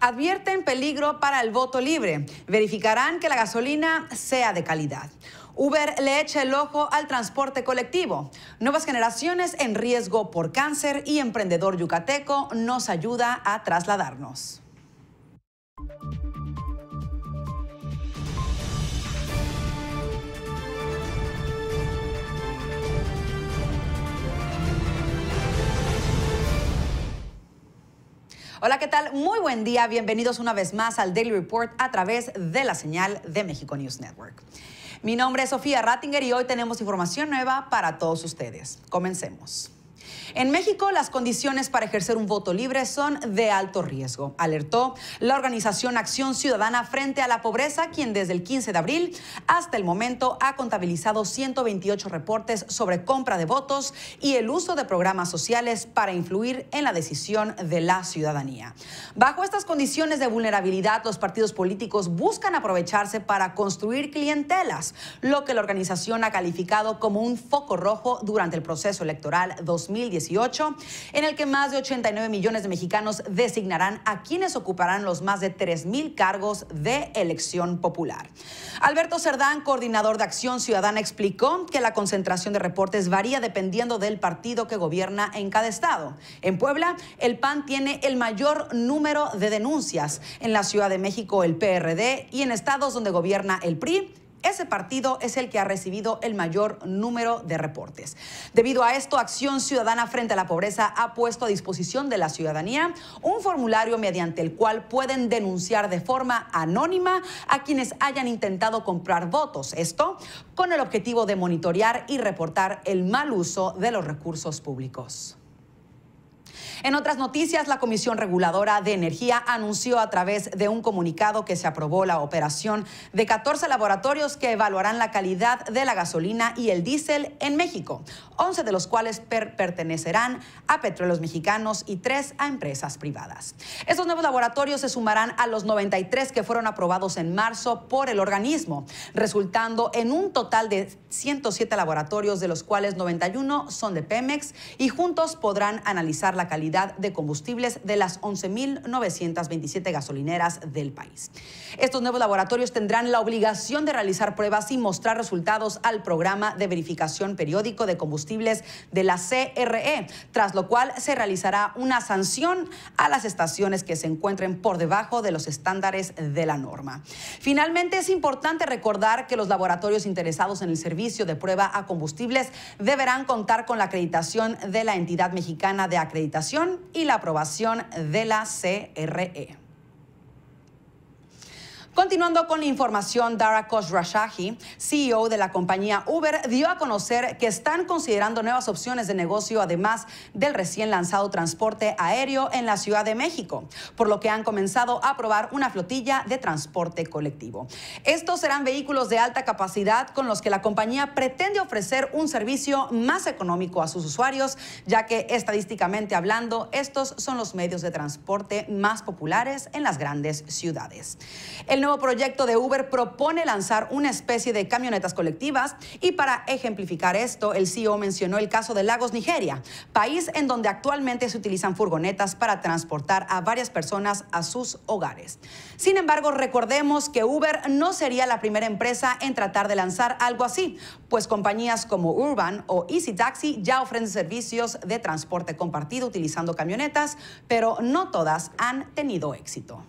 Advierten peligro para el voto libre. Verificarán que la gasolina sea de calidad. Uber le echa el ojo al transporte colectivo. Nuevas generaciones en riesgo por cáncer y Emprendedor Yucateco nos ayuda a trasladarnos. Hola, ¿qué tal? Muy buen día. Bienvenidos una vez más al Daily Report a través de la señal de México News Network. Mi nombre es Sofía Rattinger y hoy tenemos información nueva para todos ustedes. Comencemos. En México, las condiciones para ejercer un voto libre son de alto riesgo, alertó la organización Acción Ciudadana frente a la pobreza, quien desde el 15 de abril hasta el momento ha contabilizado 128 reportes sobre compra de votos y el uso de programas sociales para influir en la decisión de la ciudadanía. Bajo estas condiciones de vulnerabilidad, los partidos políticos buscan aprovecharse para construir clientelas, lo que la organización ha calificado como un foco rojo durante el proceso electoral 2018 en el que más de 89 millones de mexicanos designarán a quienes ocuparán los más de 3 mil cargos de elección popular. Alberto Cerdán, coordinador de Acción Ciudadana, explicó que la concentración de reportes varía dependiendo del partido que gobierna en cada estado. En Puebla, el PAN tiene el mayor número de denuncias. En la Ciudad de México, el PRD y en estados donde gobierna el PRI ese partido es el que ha recibido el mayor número de reportes. Debido a esto, Acción Ciudadana frente a la Pobreza ha puesto a disposición de la ciudadanía un formulario mediante el cual pueden denunciar de forma anónima a quienes hayan intentado comprar votos. Esto con el objetivo de monitorear y reportar el mal uso de los recursos públicos. En otras noticias, la Comisión Reguladora de Energía anunció a través de un comunicado que se aprobó la operación de 14 laboratorios que evaluarán la calidad de la gasolina y el diésel en México, 11 de los cuales pertenecerán a petróleos mexicanos y 3 a empresas privadas. Estos nuevos laboratorios se sumarán a los 93 que fueron aprobados en marzo por el organismo, resultando en un total de 107 laboratorios, de los cuales 91 son de Pemex y juntos podrán analizar la calidad de combustibles de las 11.927 gasolineras del país. Estos nuevos laboratorios tendrán la obligación de realizar pruebas y mostrar resultados al programa de verificación periódico de combustibles de la CRE, tras lo cual se realizará una sanción a las estaciones que se encuentren por debajo de los estándares de la norma. Finalmente, es importante recordar que los laboratorios interesados en el servicio de prueba a combustibles deberán contar con la acreditación de la entidad mexicana de acreditación y la aprobación de la CRE. Continuando con la información, Dara Khosrowshahi, CEO de la compañía Uber, dio a conocer que están considerando nuevas opciones de negocio además del recién lanzado transporte aéreo en la Ciudad de México, por lo que han comenzado a probar una flotilla de transporte colectivo. Estos serán vehículos de alta capacidad con los que la compañía pretende ofrecer un servicio más económico a sus usuarios, ya que estadísticamente hablando, estos son los medios de transporte más populares en las grandes ciudades. Nuevo proyecto de Uber propone lanzar una especie de camionetas colectivas y para ejemplificar esto, el CEO mencionó el caso de Lagos, Nigeria, país en donde actualmente se utilizan furgonetas para transportar a varias personas a sus hogares. Sin embargo, recordemos que Uber no sería la primera empresa en tratar de lanzar algo así, pues compañías como Urban o Easy Taxi ya ofrecen servicios de transporte compartido utilizando camionetas, pero no todas han tenido éxito.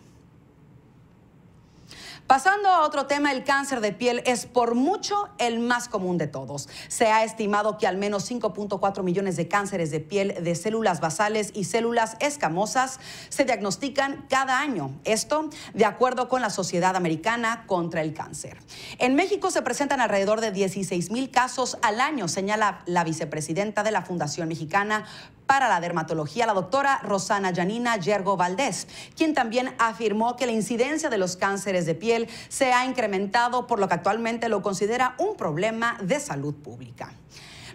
Pasando a otro tema, el cáncer de piel es por mucho el más común de todos. Se ha estimado que al menos 5.4 millones de cánceres de piel de células basales y células escamosas se diagnostican cada año. Esto de acuerdo con la Sociedad Americana contra el Cáncer. En México se presentan alrededor de 16 mil casos al año, señala la vicepresidenta de la Fundación Mexicana para la dermatología, la doctora Rosana Janina Yergo Valdés, quien también afirmó que la incidencia de los cánceres de piel se ha incrementado, por lo que actualmente lo considera un problema de salud pública.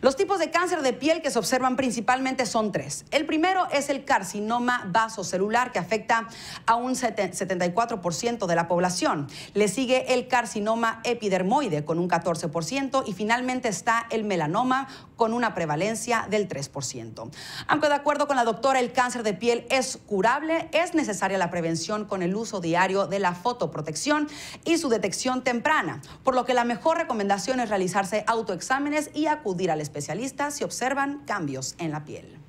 Los tipos de cáncer de piel que se observan principalmente son tres. El primero es el carcinoma vasocelular que afecta a un 74% de la población. Le sigue el carcinoma epidermoide con un 14% y finalmente está el melanoma con una prevalencia del 3%. Aunque de acuerdo con la doctora el cáncer de piel es curable, es necesaria la prevención con el uso diario de la fotoprotección y su detección temprana, por lo que la mejor recomendación es realizarse autoexámenes y acudir al especialista si observan cambios en la piel.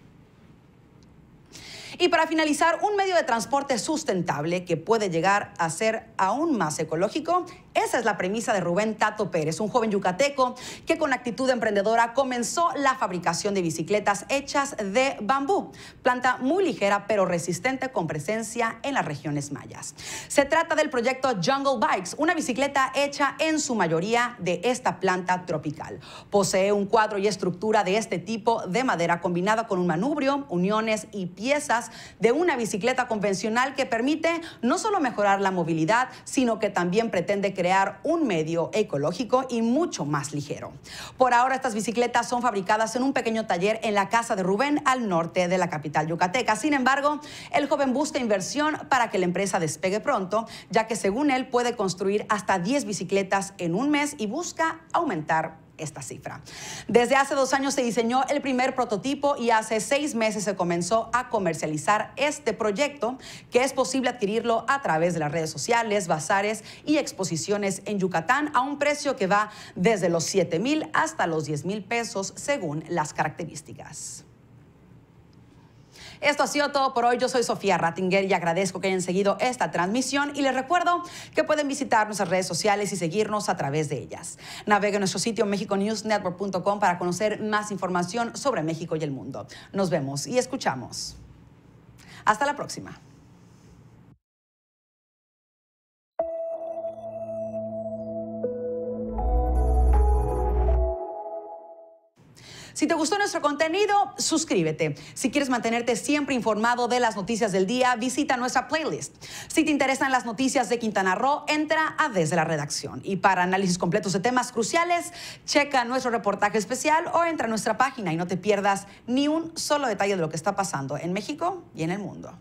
Y para finalizar, un medio de transporte sustentable que puede llegar a ser aún más ecológico esa es la premisa de Rubén Tato Pérez, un joven yucateco que con actitud emprendedora comenzó la fabricación de bicicletas hechas de bambú, planta muy ligera pero resistente con presencia en las regiones mayas. Se trata del proyecto Jungle Bikes, una bicicleta hecha en su mayoría de esta planta tropical. Posee un cuadro y estructura de este tipo de madera combinada con un manubrio, uniones y piezas de una bicicleta convencional que permite no solo mejorar la movilidad, sino que también pretende un medio ecológico y mucho más ligero. Por ahora estas bicicletas son fabricadas en un pequeño taller en la casa de Rubén al norte de la capital yucateca. Sin embargo, el joven busca inversión para que la empresa despegue pronto, ya que según él puede construir hasta 10 bicicletas en un mes y busca aumentar esta cifra. Desde hace dos años se diseñó el primer prototipo y hace seis meses se comenzó a comercializar este proyecto, que es posible adquirirlo a través de las redes sociales, bazares y exposiciones en Yucatán a un precio que va desde los 7 mil hasta los 10 mil pesos según las características. Esto ha sido todo por hoy. Yo soy Sofía Rattinger y agradezco que hayan seguido esta transmisión y les recuerdo que pueden visitar nuestras redes sociales y seguirnos a través de ellas. Navegue en nuestro sitio mexiconewsnetwork.com para conocer más información sobre México y el mundo. Nos vemos y escuchamos. Hasta la próxima. Si te gustó nuestro contenido, suscríbete. Si quieres mantenerte siempre informado de las noticias del día, visita nuestra playlist. Si te interesan las noticias de Quintana Roo, entra a Desde la Redacción. Y para análisis completos de temas cruciales, checa nuestro reportaje especial o entra a nuestra página y no te pierdas ni un solo detalle de lo que está pasando en México y en el mundo.